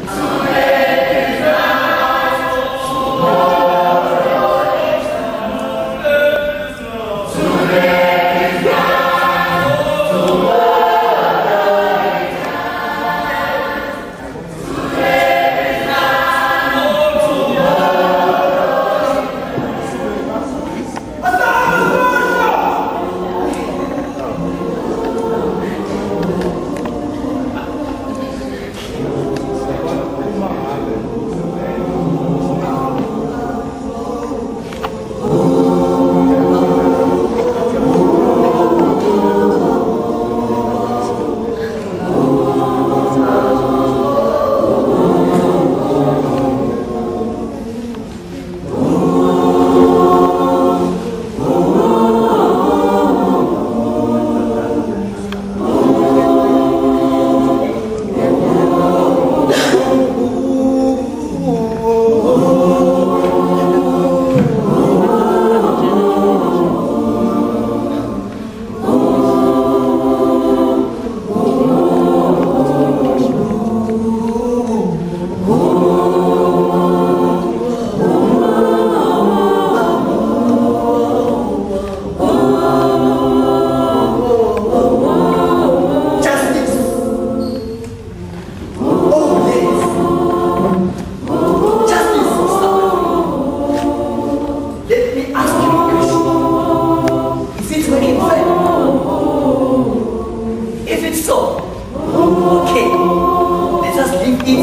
Justice.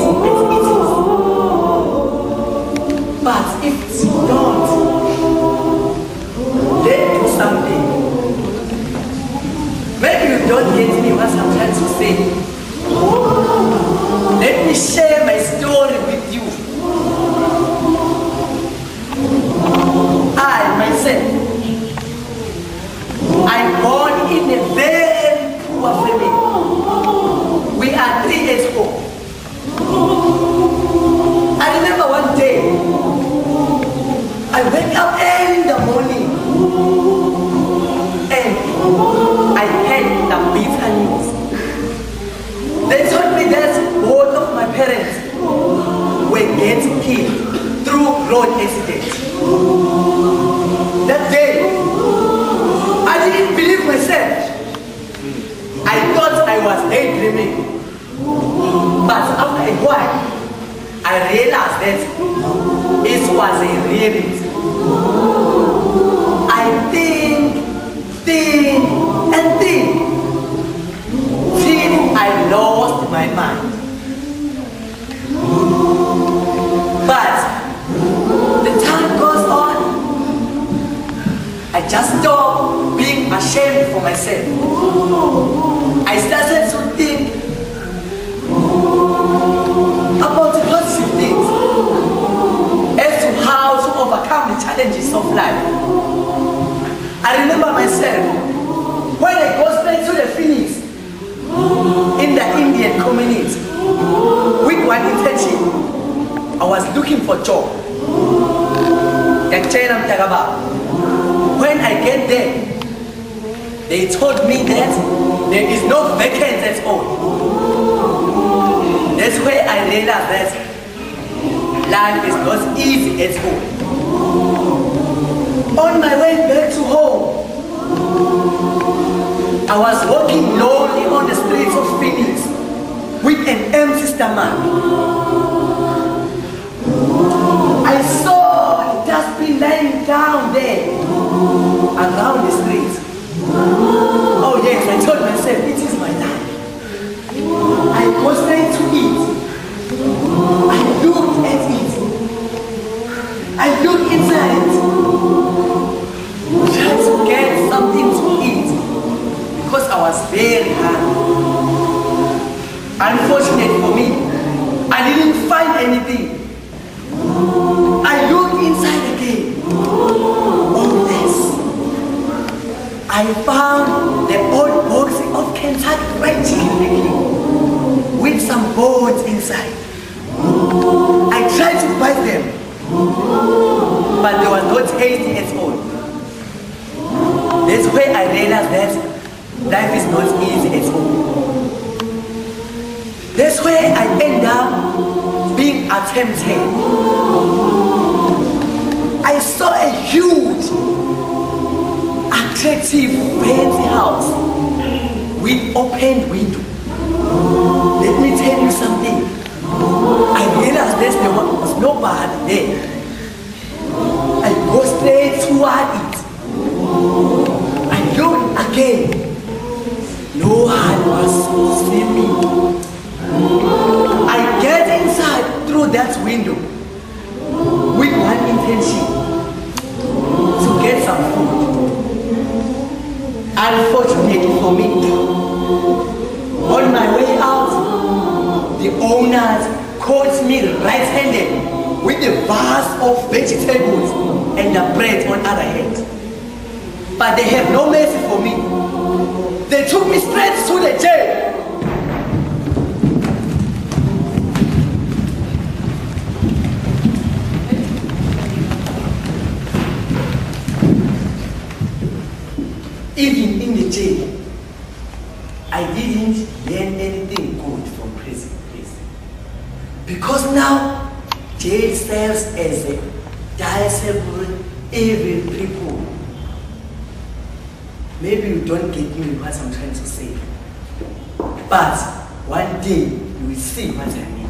It up early in the morning and I heard the bitter news. They told me that both of my parents were getting killed through road accident. That day, I didn't believe myself. I thought I was daydreaming. But after a while, I realized that it was a reality. I think, think, I was looking for job. When I get there, they told me that there is no vacancy at all. That's where I realized that life is not easy at all. On my way back to home, I was walking lonely on the streets of Phoenix with an empty stomach. There down the street. Oh yes, I told myself, it is my life. I straight to it. I looked at it. I looked inside Tried to get something to eat because I was very hungry. Unfortunate for me, I didn't find anything. I looked inside I found the old box of Kentucky Fried Chicken with some bones inside. I tried to bite them, but they were not tasty at all. That's where I realized that life is not easy at all. That's where I end up being attempted. I saw a huge, attractive fancy house with open window. Let me tell you something. I realized there was nobody there. I go straight toward it. I look again. No one was sleeping. I get inside through that window vegetables and the bread on other hand. But they have no mercy for me. They took me straight to the jail. Even in the jail, I didn't learn anything good from prison. prison. Because now, jail serves as a disabled, evil people. Maybe you don't get me what I'm trying to say. But one day, you will see what I mean.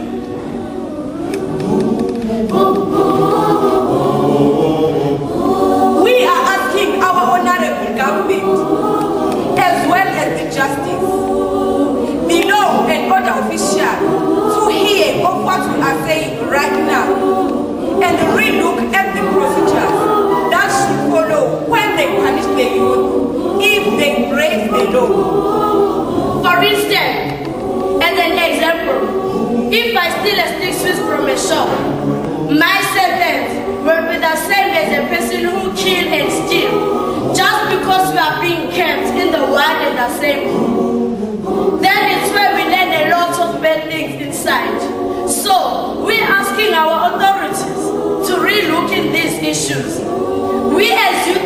and relook at the procedures that should follow when they punish the youth if they break the law. For instance, as an example, if I steal a stick from a shop, my sentence in these